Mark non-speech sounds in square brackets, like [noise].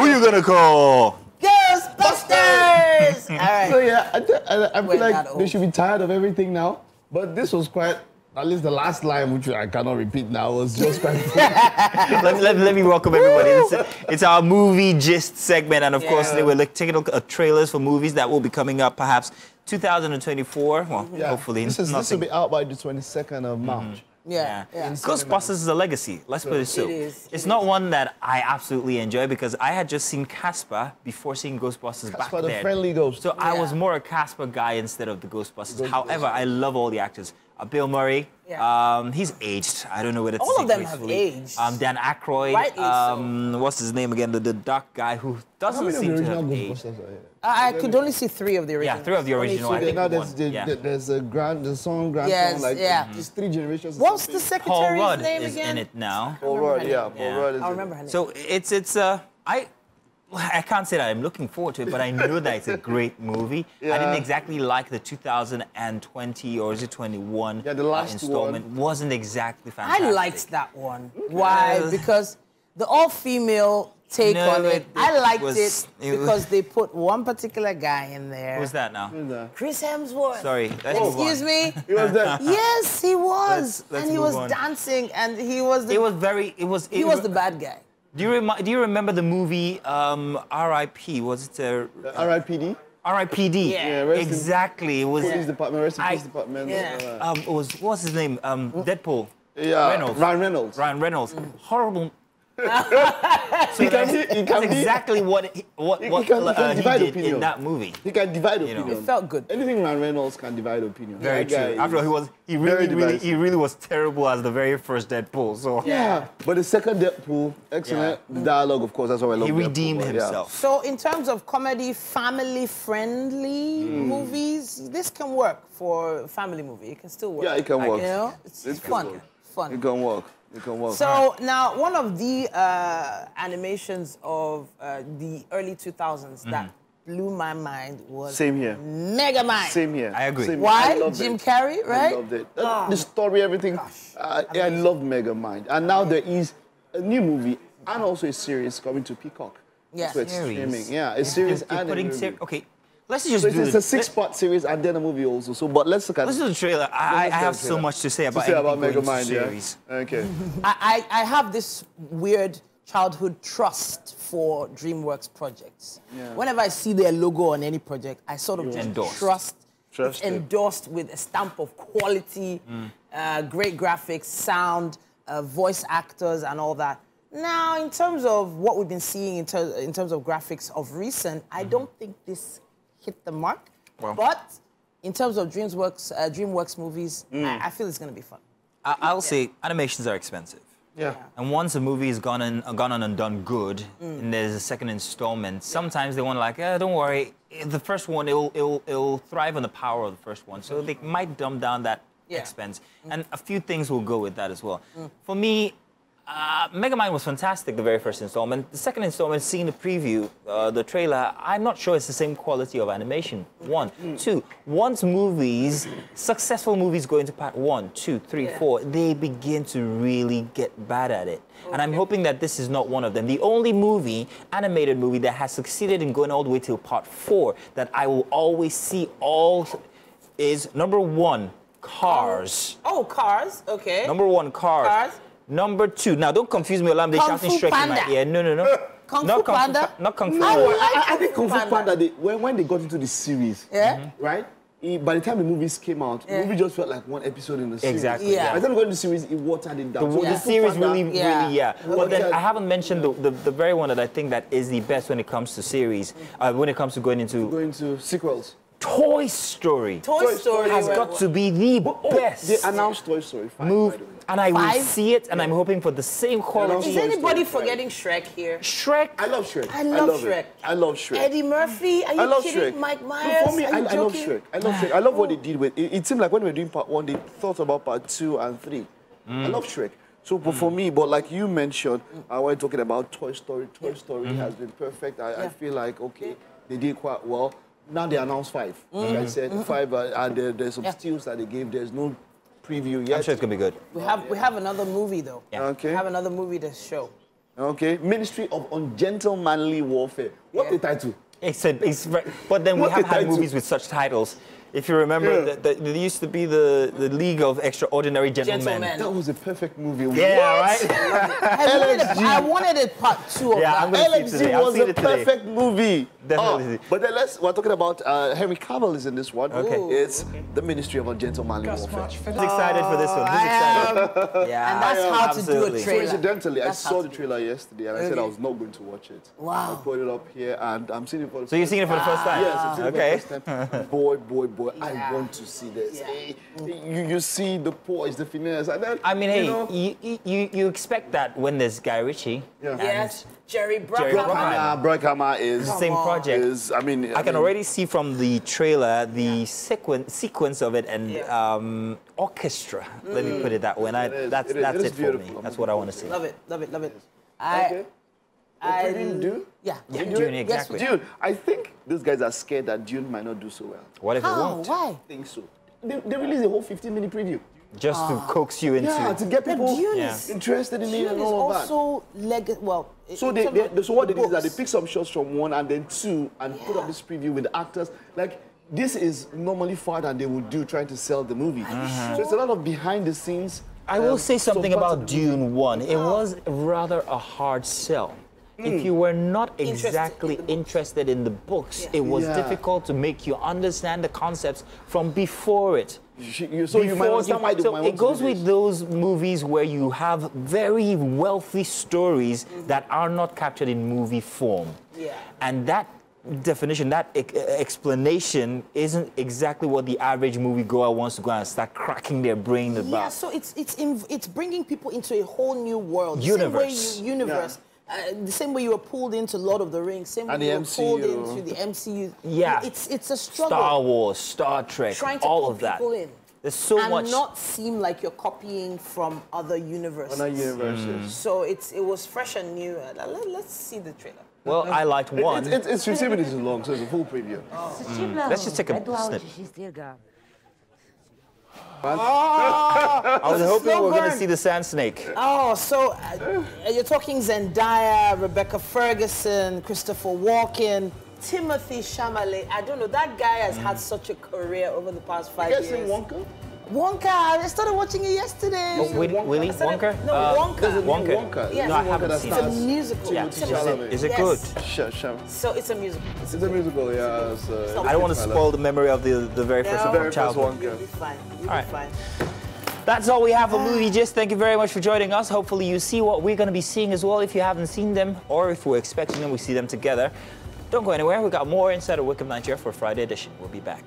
Who you gonna call? Ghostbusters! [laughs] All right. So yeah, I, I, I feel like they should be tired of everything now. But this was quite, at least the last line, which I cannot repeat now, was just quite. [laughs] let, let, let me welcome everybody. It's, it's our movie gist segment, and of course, Yeah. today we're like, taking a look at trailers for movies that will be coming up perhaps 2024. Well, Yeah. hopefully, This, is, this will be out by the 22nd of March. Yeah. Yeah. yeah. Ghostbusters is a legacy. Let's put it so. It is, It's it not one that I absolutely enjoy because I had just seen Casper before seeing Ghostbusters back the then. Friendly Ghost. So I was more a Casper guy instead of the Ghostbusters. Ghostbusters. However, I love all the actors. Uh, Bill Murray, Yeah. um, he's aged. I don't know whether to All of them have aged. Um, Dan Aykroyd. Rightly so. um, What's his name again? The, the dark guy who doesn't many of the seem to original have aged. Ghostbusters? I, I could only see three of the original. Yeah, three of the original, three. I think now one, there's, the, yeah. the- there's a grand, the song, grand Yes, song, like yeah. there's three generations. or What's the something. Paul secretary's Rudd name is again? in it now. Paul Rudd, yeah. Paul Yeah. Rudd is I'll in remember it. her name. So it's it's uh I I can't say that I'm looking forward to it, but I know that it's a [laughs] great movie. I didn't exactly like the 2020 or is it 21 Yeah, the last installment. one. Wasn't exactly fantastic. I liked that one. Why? Uh, Because the all-female take No, on it, it- I it liked was- it [laughs] it was- because they put one particular guy in there. Who's that now? Who's that? Chris Hemsworth. Sorry, let's move Excuse on. me. [laughs] He was there. yes, he was, Let's- let's and he move was on. dancing, and he was the It was very. It was. he was the bad guy. Do you remi- Do you remember the movie um, R.I.P. Was it uh, R.I.P.D. R.I.P.D. Yeah. Yeah, exactly. It was. Police Department, rest in I- Police Department. Yeah. uh, Um, it was. What's his name? Um, Deadpool. yeah, Reynolds. Ryan Reynolds. Ryan Reynolds. Horrible. [laughs] so He can that's, be- he that's can be- exactly what he, what, He- he what can- he uh, can he divide did opinion. in that movie. He can divide You know. opinion. It felt good. Anything Ryan Reynolds can divide opinion. Very That true. After all, he was he really really he really was terrible as the very first Deadpool. So Yeah, but the second Deadpool, excellent dialogue, of course. That's why I love he Deadpool, redeemed yeah. himself. So, in terms of comedy, family-friendly Hmm. movies, this can work for family movie. It can still work. Yeah, it can I work. You know, it's, It it's fun. work. Fun. It can work. It can work. So now, one of the uh, animations of uh, the early 2000s that blew my mind was Same here. Megamind. Same here. I agree. Same. Why? I Jim it. Carrey, right? I loved it. Oh, the story, everything. Uh, I love Megamind. And now there is a new movie and also a series coming to Peacock. Yeah. So it's Series. streaming. Yeah, a You're- series you're and a movie. ser- okay. Let's just So do it's, the- it's a six-part series and then a movie also. So, but let's look at Let's do the trailer. I, I Let's I go have to so much to say to about say about anything going Megamind. to Yeah. series. Okay. [laughs] I, I, I have this weird childhood trust for DreamWorks projects. Yeah. Whenever I see their logo on any project, I sort of just Endorsed. trust. Trust it's endorsed with a stamp of quality, uh, great graphics, sound, uh, voice actors, and all that. Now, in terms of what we've been seeing in, ter- in terms of graphics of recent, I don't think this hit the mark. Well- but in terms of DreamWorks, uh, DreamWorks movies, I, I feel it's going to be fun. I, I'll say animations are expensive. Yeah. And once a movie has gone on, gone on and done good, Mm. and there's a second installment, sometimes they want like, eh, don't worry, eh, the first one it'll, it'll it'll thrive on the power of the first one, so they might dumb down that Yeah. expense, and a few things will go with that as well. For me. Uh, Megamind was fantastic, the very first installment. The second installment, seeing the preview, uh, the trailer, I'm not sure it's the same quality of animation. One. Two, once movies, successful movies go into part one, two, three, Yeah. four, they begin to really get bad at it. And I'm hoping that this is not one of them. The only movie, animated movie, that has succeeded in going all the way till part four that I will always see all is number one, Cars. Oh, Cars, okay. Number one, Cars. Cars. Number two, now don't confuse me, Olam. They Kung shouting Fu Shrek in my ear. No, no, no. [laughs] Kung not Fu Kung Panda? Fu, not Kung Fu. I No, like I, I think Kung Kung Fu Fu Panda. Panda, they, when, when they got into the series, Yeah? right? it- by the time the movies came out, the Yeah. movie just felt like one episode in the series. Exactly, Yeah. By the time we got into the series, it watered it down. The, So the series Panda- really, Yeah. really, yeah. But then I haven't mentioned the, the, the very one that I think that is the best when it comes to series, uh, when it comes to going into Going to sequels. Toy Story. Toy, Toy Story has were- got to be the oh, oh, best They announced Toy Story 5. move, by the way. and I will see it, and I'm hoping for the same quality. Is anybody Story forgetting Shrek here? Shrek. I love Shrek. I love it. Shrek. I love Shrek. Eddie Murphy? Are you I love kidding? Shrek. Mike No, Myers? for me, Are I, you I love joking? Shrek. I love Shrek. I love what they did with it. It seemed like when we were doing part one, they thought about part two and three. I love Shrek. So but for mm. me, but like you mentioned, uh, I was talking about Toy Story. Toy Story has mm-hmm. been perfect. I, I feel like okay, they did quite well. Now they announced five. Mm. Like I mm-hmm. said, mm-hmm. five, uh, and there, there's some Yeah. steals that they gave. There's no preview yet. I'm sure it's gonna be good. We have we have another movie though. Yeah. Okay. We have another movie to show. Okay, Ministry of Ungentlemanly Warfare. What Yeah. a title! It's a, it's, very- but then we What have had title. movies with such titles. If you remember, Yeah. the, the, there used to be the, the League of Extraordinary Gentlemen. Gentlemen. That was a perfect movie. Yeah, What? right? [laughs] I wanted, a, I wanted a part two of Yeah, that. I'm gonna see it LXG was a perfect movie. Definitely. Oh, but then let's, we're talking about uh, Henry Cavill is in this one. Okay. Ooh, It's the Ministry of Ungentlemanly Warfare. Who's excited for this one? Who's I excited? am. [laughs] Yeah, And that's how to do a trailer. Coincidentally, I That's how saw the do it. trailer yesterday and I said I was not going to watch it. Wow. I put it up here and I'm seeing it for the So you've seen it for the first time? Yes, I'm seeing Okay. it for the first time. Boy, boy, boy, I Yeah. want to see this. Yeah. You, you see the poise, the finesse, and then I mean, you hey, know, you, you, you expect that when there's Guy Ritchie. Yeah. Yes, Jerry Jerry Bruckheimer. Bruckheimer. Is The same project. is I mean I can mean, already see from the trailer the sequence sequence of it and Yeah. um, orchestra. Let me put it that way. And I, It is, that's it is, that's it it, is for beautiful. me. That's what I want to see. Love it, love it, love it. I, Okay. I, Dune, Dune? Yeah. Yeah, Dune? Dune, Yes, exactly. Dune. I think these guys are scared that Dune might not do so well. What if it won't? Why? I think so. They, they released a whole 15 minute preview. Just to ah. coax you into. Yeah, to get people Dune Yeah. is, interested in it and all of that. also leg. Well, So in they, they, so what they the did is that they books. picked some shots from one and then two and put up this preview with the actors. Like this is normally far than they would do trying to sell the movie. Mm-hmm. So it's a lot of behind the scenes. I will um, say something some about of the movie. Dune 1. It ah. was rather a hard sell. If you were not Interested exactly in the books. interested in the books, Yeah. it was Yeah. difficult to make you understand the concepts from before it. You- you- so you might Before understand why so might it goes with those movies where you have very wealthy stories Mm-hmm. that are not captured in movie form. Yeah. And that definition, that e- explanation isn't exactly what the average moviegoer wants to go and start cracking their brain about. Yeah, so it's it's in, it's bringing people into a whole new world. Universe. Same way you, universe. Uh, the same way you were pulled into Lord of the Rings, same way And the you were pulled into the MCU. Yeah. it's it's a struggle. Star Wars, Star Trek, trying to all of that. people in. There's so much and much. not seem like you're copying from other universes. Other universes. So it's it was fresh and new. Uh, let, let's see the trailer. well, I liked It- one. It's, it's, it's 15 minutes long, so it's a full preview. Let's just take a Edward snip. Xistiga. I was hoping we were going to see the sand snake. Oh, so uh, you're talking Zendaya, Rebecca Ferguson, Christopher Walken, Timothy Chalamet. I don't know. That guy has had such a career over the past five You guys years. seen Wonka? Wonka. I started watching it yesterday. Oh, Willy, Willy I started- Wonka? No, Uh, Wonka. There's a new Wonka. Wonka. Yes. No, I haven't that seen It's a musical. Yeah. Timothy Is it, is it Yes. good? Sh- sh- So it's a musical. It's a It's a musical, yeah. So I don't want to spoil the memory of the, the very first No. one Very from first childhood. You'll be fine. You'll All be fine. That's all we have for Movie Gist. Thank you very much for joining us. Hopefully, you see what we're going to be seeing as well. If you haven't seen them, or if we're expecting them, we see them together. Don't go anywhere. We've got more inside of Wake Up Nigeria for Friday edition. We'll be back.